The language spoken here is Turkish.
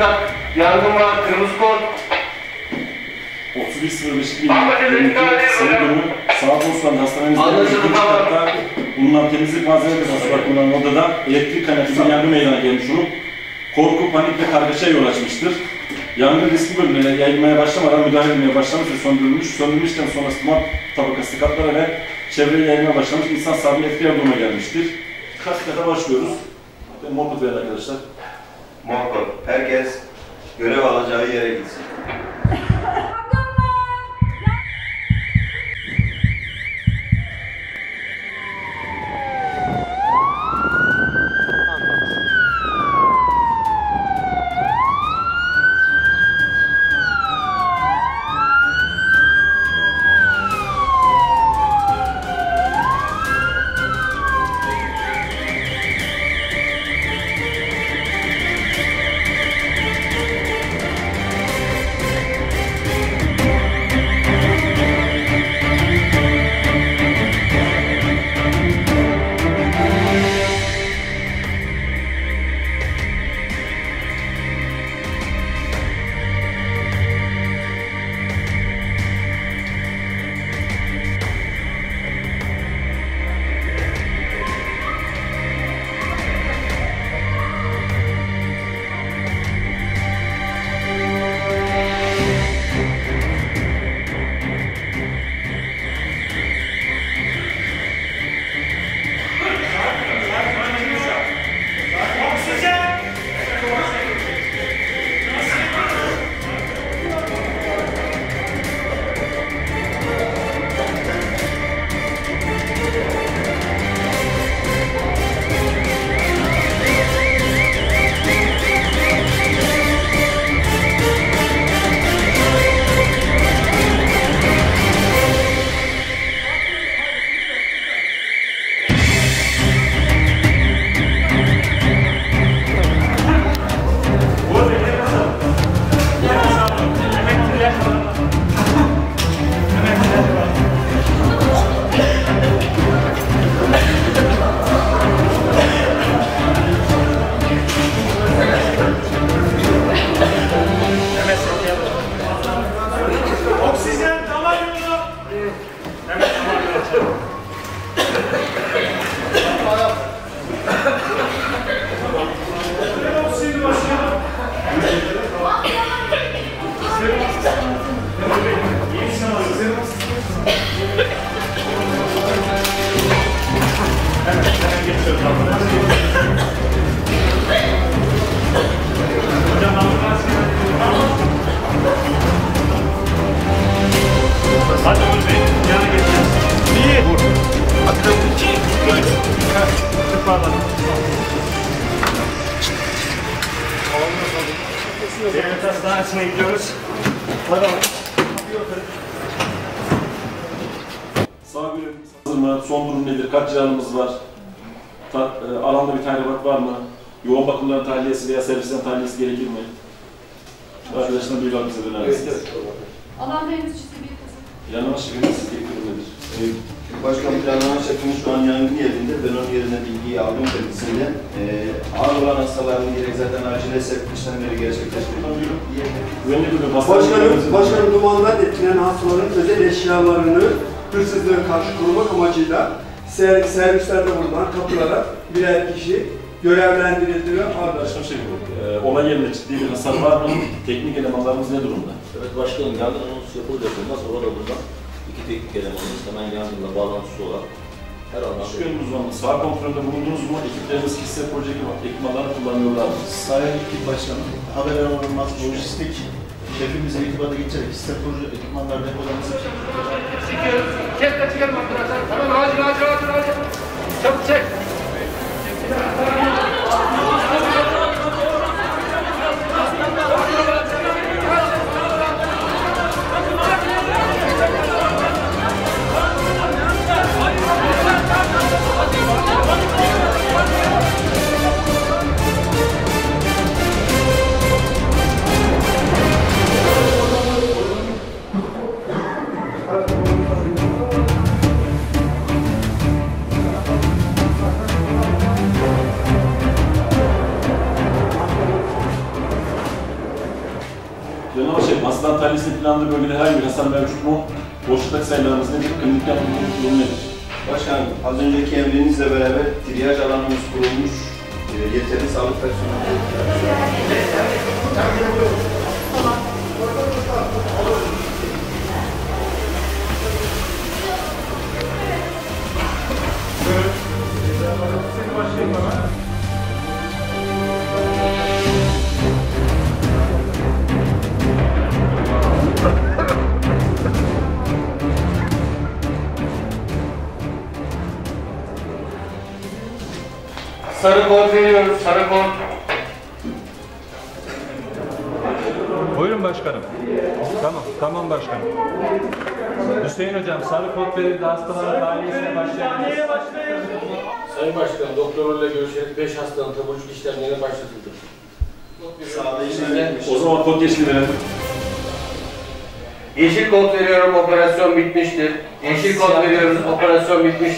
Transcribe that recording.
kat yangın var, kırmızı kod. 31.05 2022 Salı günü Sağlık Osman Hastanemizde Anlaşıldı, tamam. bulunan temizlik malzemeleri kasası bakımından odada elektrik kaynaklı bir yangın meydana gelmiş olup korku, panik ve kargaşaya yol açmıştır. Yangın riskli bölümlere yayılmaya başlamadan müdahale edilmeye başlamış ve söndürülmüş. Söndürülmüşten sonra duman tabakası katlara ve çevreye yayılmaya başlamış. insan sağlığını etkileyen duruma gelmiştir. Kaç kata başlıyoruz. Morkut verin arkadaşlar. Muhakkak herkes görev alacağı yere gitsin. Devlet Hastanesi'ne gidiyoruz. Bakalım. Sağ gülüm hazır mı? Son durum nedir? Kaç canımız var? Ta, e, alanda bir tahribat var mı? Yoğun bakımların tahliyesi veya servisten tahliyesi gerekir mi? Arkadaşına duyular bize döner misiniz? Alan temizcisi bir kızı. Yanlış şefimiz ilk durum nedir? Ee, Başkan planlama şefimiz şu an yangın yerinde. Ben onun yerine bilgiyi aldım kendisinden. Ee, ağır olan hastaların gerek zaten acile sevk işlemleri gerçekleştiriliyor. Başkanım, başkanım dumandan etkilenen hastaların özel eşyalarını hırsızlığa karşı korumak amacıyla ser, servislerde bulunan kapılara birer kişi görevlendirildiler. Arkadaşlar. Başkanım şey bu, e, olay yerinde ciddi bir hasar var mı? Teknik elemanlarımız ne durumda? Evet başkanım yangın anonsu yapılır yapılmaz orada bulunan iki teknik elemanımız hemen yangınla bağlantısı olan her alanda Başkanım uzmanı, sağ kontrolünde bulundunuz mu? Ekiplerimiz kişisel proje ekipmanlarını kullanıyorlar mı? Sayın Ekip Başkanım, haber alınmaz lojistik şefimizle irtibata geçerek sistem proje ekipmanlar depolarımızı Çekiyorum. Çek de çıkarım arkadaşlar. Tamam, acil, acil, acil, acil. Çabuk çek. Dahilisi planlı bölgede herhangi bir hasar mevcut mu? Boşlukta sayılarımız nedir? Klinik yardımcı durum nedir? Başkanım, az önceki emrinizle beraber triyaj alanımız kurulmuş. E, yeterli sağlık personeli. Sarı kod veriyoruz, sarı kod. Buyurun başkanım. Tamam, tamam başkanım. Hüseyin hocam sarı kod verildi hastaların dahiliyesine başlayabiliriz. Sayın Başkanım, doktorlarla görüşerek 5 hastanın taburculuk işlemlerine başlatıldı. O zaman kod yeşili verelim. yeşil kod veriyorum, operasyon bitmiştir. Yeşil kod veriyoruz, operasyon bitmiştir.